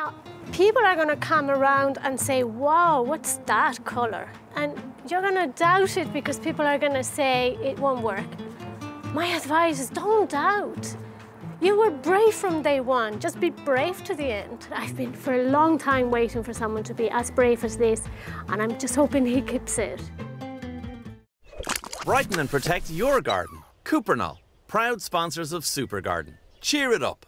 Now, people are going to come around and say, wow, what's that colour? And you're going to doubt it because people are going to say it won't work. My advice is don't doubt. You were brave from day one. Just be brave to the end. I've been for a long time waiting for someone to be as brave as this, and I'm just hoping he keeps it. Brighten and protect your garden. Cuprinol, proud sponsors of Super Garden. Cheer it up.